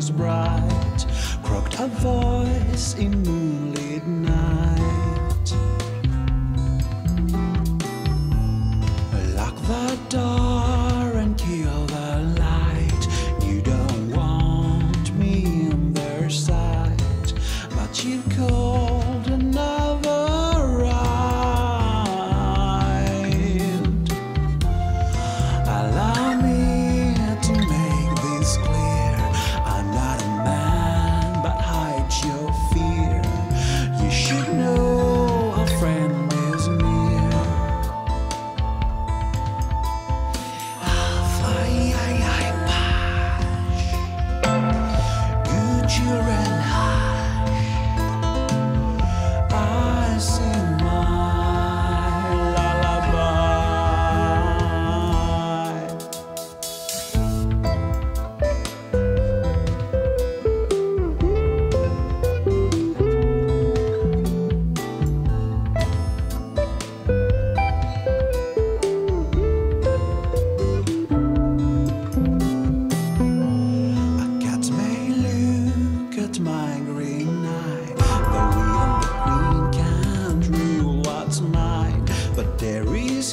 rings bright, croaked a voice in moonlit night. Lock the door.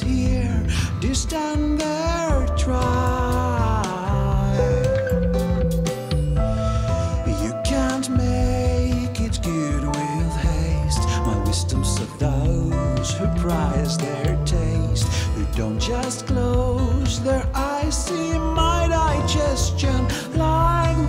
Do here, distant their tribe. You can't make it good with haste. My wisdom's of those who prize their taste, who don't just close their eyes, see my digestion like.